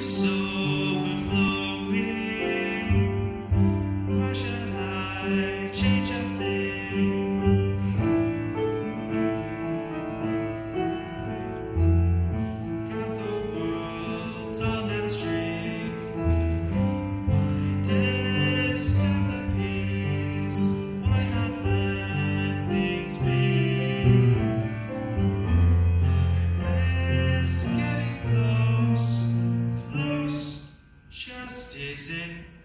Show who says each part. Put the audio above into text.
Speaker 1: so sin